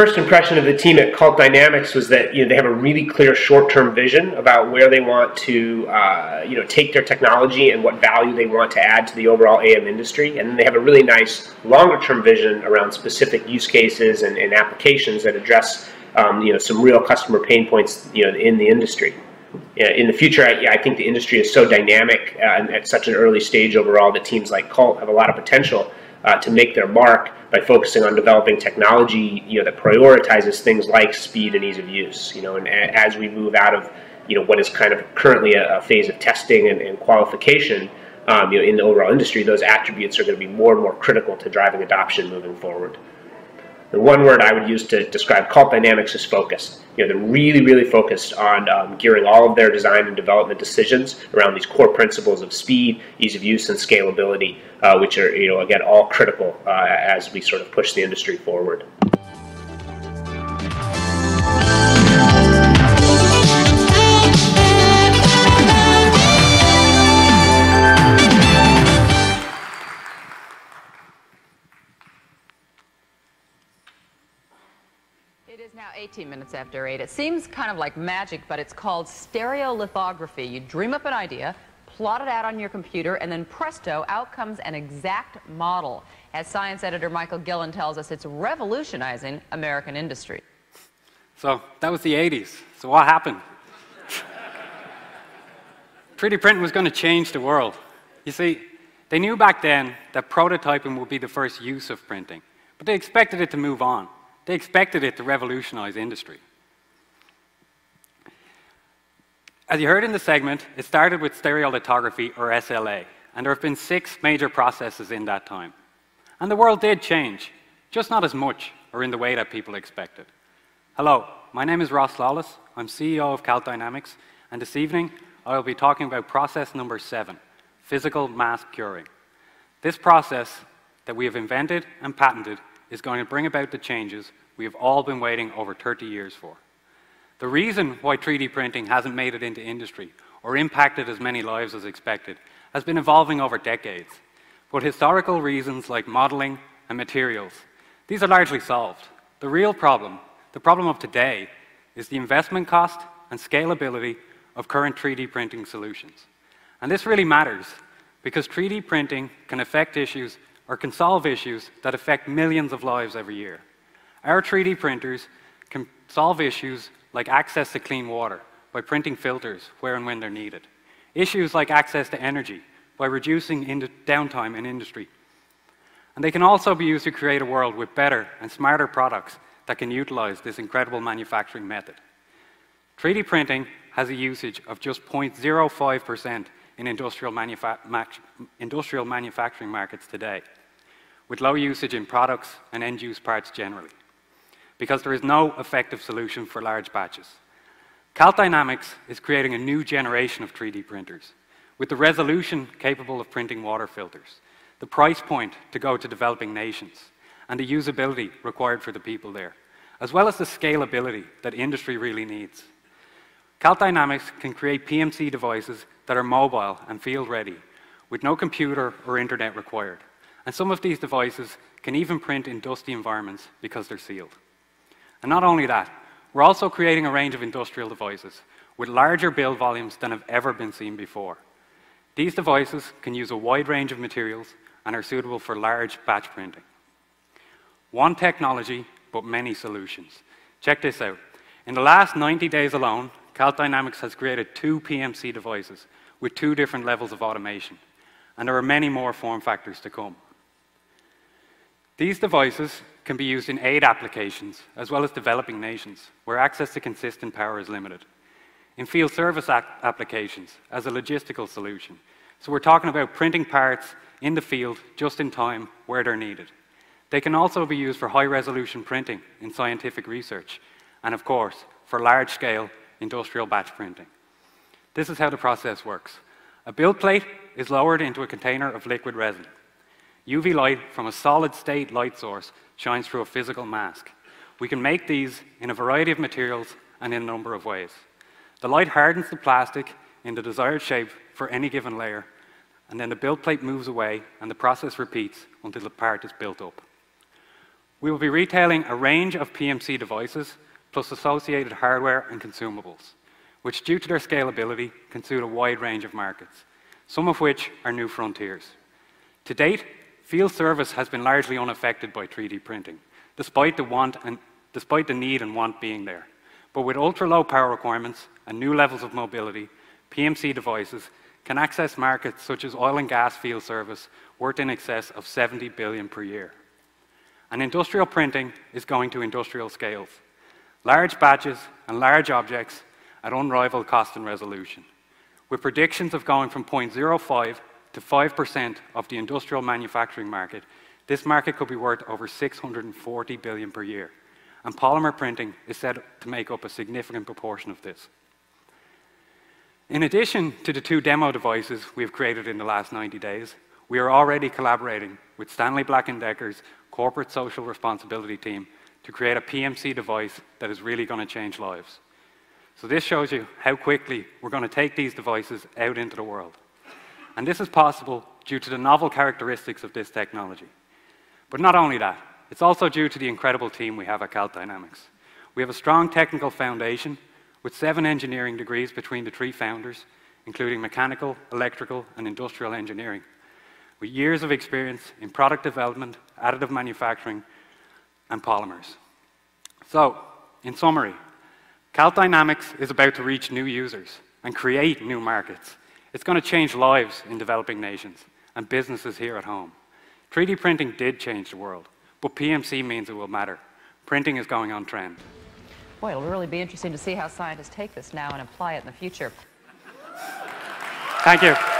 first impression of the team at CALT Dynamics was that you know they have a really clear short-term vision about where they want to uh, you know take their technology and what value they want to add to the overall AM industry, and then they have a really nice longer-term vision around specific use cases and, and applications that address um, you know some real customer pain points you know in the industry. In the future, I, I think the industry is so dynamic uh, and at such an early stage overall that teams like CALT have a lot of potential uh, to make their mark by focusing on developing technology, you know, that prioritizes things like speed and ease of use. You know, and as we move out of, you know, what is kind of currently a, a phase of testing and, and qualification, um, you know, in the overall industry, those attributes are going to be more and more critical to driving adoption moving forward. The one word I would use to describe CALT Dynamics is focused. You know, they're really, really focused on um, gearing all of their design and development decisions around these core principles of speed, ease of use, and scalability, uh, which are, you know, again, all critical uh, as we sort of push the industry forward. It is now 18 minutes after 8. It seems kind of like magic, but it's called stereolithography. You dream up an idea, plot it out on your computer, and then presto, out comes an exact model. As science editor Michael Guillen tells us, it's revolutionizing American industry. So that was the 80s. So what happened? 3D printing was going to change the world. You see, they knew back then that prototyping would be the first use of printing, but they expected it to move on. They expected it to revolutionize industry. As you heard in the segment, it started with stereolithography, or SLA, and there have been six major processes in that time. And the world did change, just not as much or in the way that people expected. Hello, my name is Ross Lawless. I'm CEO of CALT Dynamics, and this evening I will be talking about process number seven, physical mask curing. This process that we have invented and patented is going to bring about the changes we have all been waiting over 30 years for. The reason why 3D printing hasn't made it into industry or impacted as many lives as expected has been evolving over decades. But historical reasons like modeling and materials, these are largely solved. The real problem, the problem of today, is the investment cost and scalability of current 3D printing solutions. And this really matters because 3D printing can affect issues or can solve issues that affect millions of lives every year. Our 3D printers can solve issues like access to clean water by printing filters where and when they're needed. Issues like access to energy by reducing downtime in industry. And they can also be used to create a world with better and smarter products that can utilize this incredible manufacturing method. 3D printing has a usage of just 0.05% in industrial, manufa industrial manufacturing markets today, with low usage in products and end-use parts generally because there is no effective solution for large batches. CALT Dynamics is creating a new generation of 3D printers with the resolution capable of printing water filters, the price point to go to developing nations, and the usability required for the people there, as well as the scalability that industry really needs. CALT Dynamics can create PMC devices that are mobile and field ready, with no computer or internet required. And some of these devices can even print in dusty environments because they're sealed. And not only that, we're also creating a range of industrial devices with larger build volumes than have ever been seen before. These devices can use a wide range of materials and are suitable for large batch printing. One technology, but many solutions. Check this out. In the last 90 days alone, CALT Dynamics has created two PMC devices with two different levels of automation, and there are many more form factors to come. These devices can be used in aid applications, as well as developing nations, where access to consistent power is limited. In field service applications, as a logistical solution. So we're talking about printing parts in the field, just in time, where they're needed. They can also be used for high-resolution printing in scientific research, and of course, for large-scale industrial batch printing. This is how the process works. A build plate is lowered into a container of liquid resin. UV light from a solid-state light source shines through a physical mask. We can make these in a variety of materials and in a number of ways. The light hardens the plastic in the desired shape for any given layer, and then the build plate moves away and the process repeats until the part is built up. We will be retailing a range of PMC devices plus associated hardware and consumables, which due to their scalability can suit a wide range of markets, some of which are new frontiers. To date, field service has been largely unaffected by 3D printing, despite the, want and, despite the need and want being there. But with ultra-low power requirements and new levels of mobility, PMC devices can access markets such as oil and gas field service worth in excess of 70 billion per year. And industrial printing is going to industrial scales, large batches and large objects at unrivaled cost and resolution, with predictions of going from 0.05 to 5% of the industrial manufacturing market, this market could be worth over 640 billion per year. And polymer printing is said to make up a significant proportion of this. In addition to the two demo devices we've created in the last 90 days, we are already collaborating with Stanley Black & Decker's corporate social responsibility team to create a PMC device that is really going to change lives. So this shows you how quickly we're going to take these devices out into the world. And this is possible due to the novel characteristics of this technology. But not only that, it's also due to the incredible team we have at Calt Dynamics. We have a strong technical foundation with seven engineering degrees between the three founders, including mechanical, electrical, and industrial engineering, with years of experience in product development, additive manufacturing, and polymers. So, in summary, Calt Dynamics is about to reach new users and create new markets. It's going to change lives in developing nations and businesses here at home. 3D printing did change the world, but PMC means it will matter. Printing is going on trend. Boy, it'll really be interesting to see how scientists take this now and apply it in the future. Thank you.